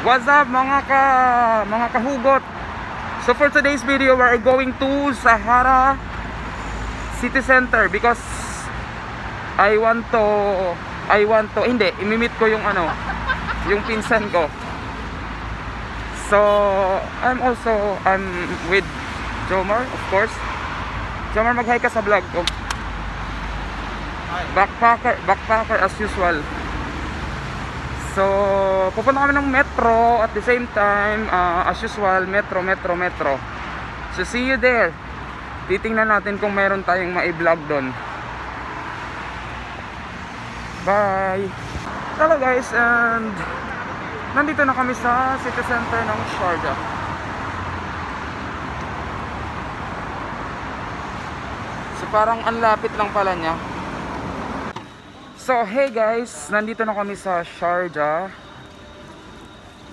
What's up mga ka mga kahugot? So for today's video, we are going to Sahara City Center because I want to I want to hindi, imimit ko yung ano, yung pinsan ko. So, I'm also I'm with Jomar, of course. Jomar, mag-hi ka sa vlog ko. Backpacker, backpacker as usual. So, pupunta kami ng metro at the same time, uh, as usual, metro, metro, metro. So, see you there. Titingnan natin kung meron tayong ma-vlog doon. Bye! Hello guys, and nandito na kami sa city center ng Sharjah. So, parang ang lapit lang pala niya. So, hey guys, nandito na kami sa Sharjah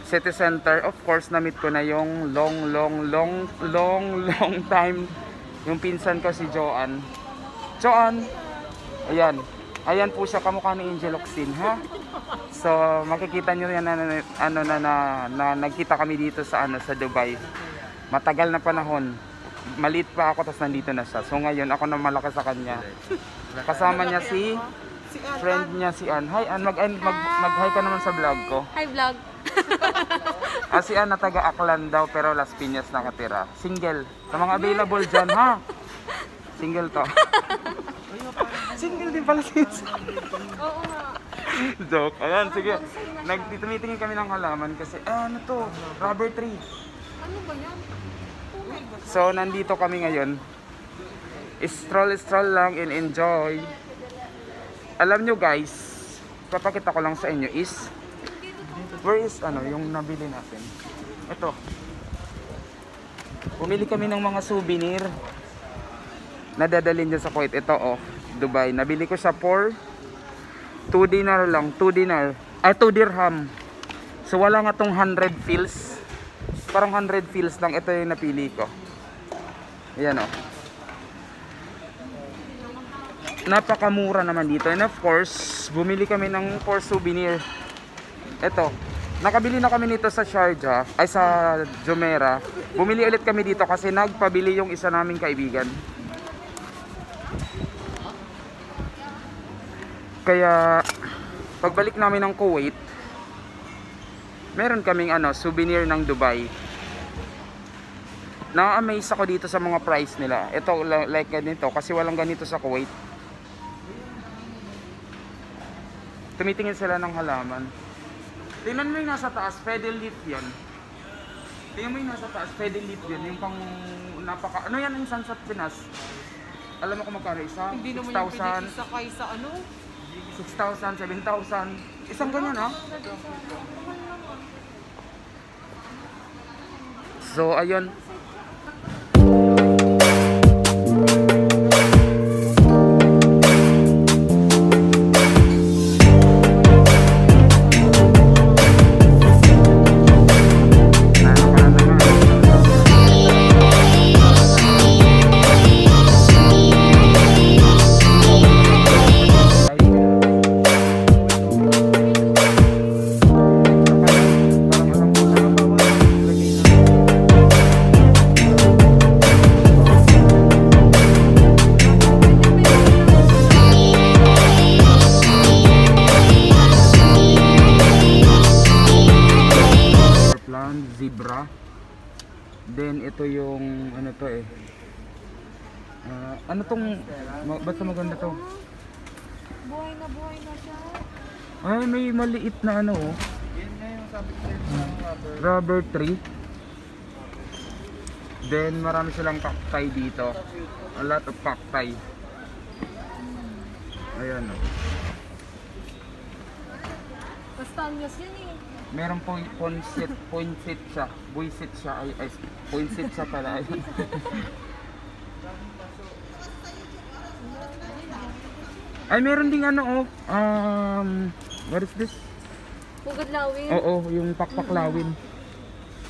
City Center. Of course, na-meet ko na yung long, long, long, long, long time yung pinsan ko si Joanne. Joanne, ayan. Ayan po siya, kamukha ni Angel Oxin, ha? So, makikita nyo yan na, na, ano, na, na, na, nagkita kami dito sa, ano, sa Dubai. Matagal na panahon. Maliit pa ako, tapos nandito na siya. So, ngayon, ako na malaki sa kanya. Kasama niya si friend niya si Ann. Hi Ann, mag, mag, mag, hi ka naman sa vlog ko. Hi vlog. Ah, si Ann na taga Aklan daw pero Las Piñas nakatira. Single. Sa mga available dyan ha. Single to. Single din pala si Oo nga. Joke. Ayan, sige. Nag, tumitingin kami ng halaman kasi, ah, ano to? Rubber tree. Ano ba yan? So, nandito kami ngayon. Stroll-stroll lang and enjoy. Alam nyo guys, papakita ko lang sa inyo is, where is ano, yung nabili natin? Ito. Bumili kami ng mga souvenir na dadalhin dyan sa Kuwait. Ito oh, Dubai. Nabili ko siya for 2 dinar lang, 2 dinar. Ay, 2 dirham. So wala nga tong 100 fils. Parang 100 fils lang. Ito yung napili ko. Ayan oh. Napakamura naman dito. And of course, bumili kami ng for souvenir. Ito. Nakabili na kami nito sa Sharjah, ay sa Jumeirah. Bumili ulit kami dito kasi nagpabili yung isa naming kaibigan. Kaya pagbalik namin ng Kuwait, meron kaming ano, souvenir ng Dubai. Na-amaze ako dito sa mga price nila. Ito like ganito kasi walang ganito sa Kuwait. Tumitingin sila ng halaman. Tingnan mo yung nasa taas, Fedel leaf yun. Tingnan mo yung nasa taas, Fedel leaf yun. Yung pang napaka... Ano yan yung Sunset Pinas? Alam mo kung magkano isa? Hindi naman yung 6,000, pwede isakay sa ano. 6,000, 7,000. Isang ganyan ha? So, ayun. Ano tong ma- basta maganda to. Buhay na buhay na siya. Ay, may maliit na ano oh. Rubber tree. Then marami silang cacti dito. A lot of cacti. Ayan oh. Castañas yan eh. Meron po poinset, poinset siya. Buisit siya. Ay, ay, poinset siya pala. Ay, meron ding ano oh. Um, what is this? Pugad lawin. Oo, yung pakpaklawin.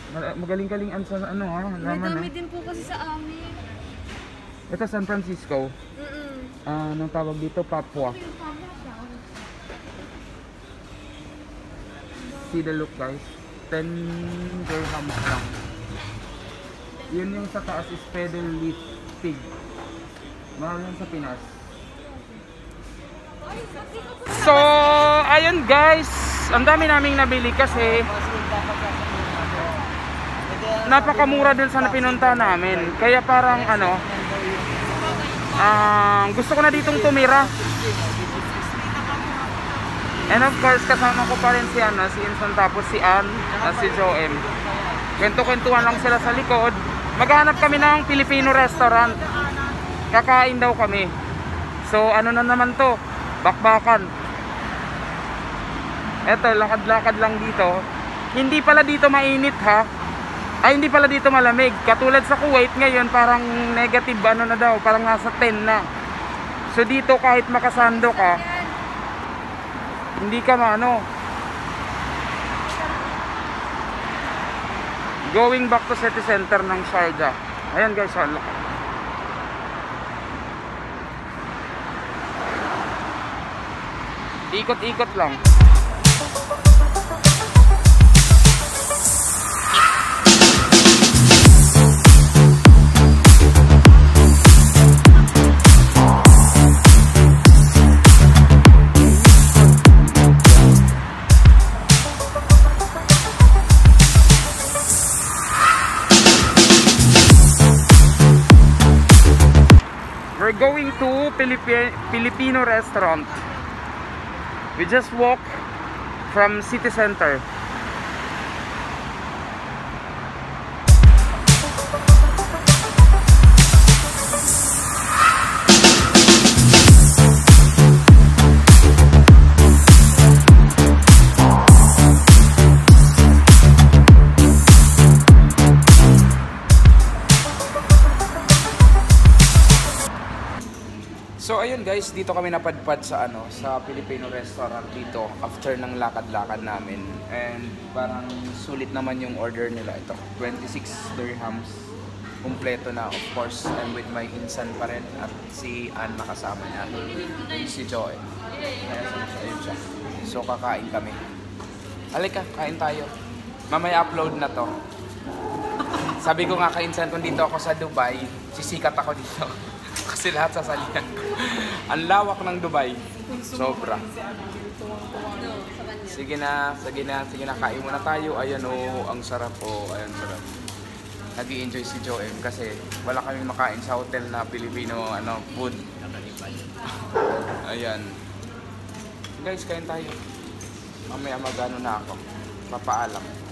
Mal- Magaling-galing an sa ano ha, May laman dami ha. din po kasi sa amin. Ito San Francisco. Mm-mm. Ah, anong tawag dito? Papua. See the look guys. 10 dirhams lang. Yun yung sa taas is pedal leaf pig. Mahal yan sa Pinas. So, ayun guys. Ang dami naming nabili kasi napakamura dun sa pinunta namin. Kaya parang ano, ah, gusto ko na ditong tumira. And of course, kasama ko pa rin si, ano, si Inson tapos si Ann at si Joem. Kwento-kwentuhan lang sila sa likod. Maghanap kami ng Filipino restaurant. Kakain daw kami. So, ano na naman to? Bakbakan. Eto, lakad-lakad lang dito. Hindi pala dito mainit ha. Ay, hindi pala dito malamig. Katulad sa Kuwait ngayon, parang negative ano na daw. Parang nasa 10 na. So, dito kahit makasando ka, hindi ka maano. Going back to city center ng Sharjah. Ayan guys, oh, look. Ikot-ikot lang. We're going to Filipino restaurant. We just walk from city center. So ayun guys, dito kami napadpad sa ano, sa Filipino restaurant dito after ng lakad-lakad namin. And parang sulit naman yung order nila ito. 26 dirhams. Kumpleto na. Of course, I'm with my insan pa rin at si Ann nakasama niya. Si Joy. So kakain kami. Halika, kain tayo. Mamaya upload na to. Sabi ko nga kay insan kung dito ako sa Dubai, sisikat ako dito. Kasi lahat sasalihan ko. Ang lawak ng Dubai. Sobra. Sige na, sige na, sige na, kain muna tayo. Ayan o, ang sarap o, ayan sarap. nag enjoy si Joem kasi wala kaming makain sa hotel na Filipino ano, food. Ayan. Guys, kain tayo. Mamaya magano na ako. Papaalam.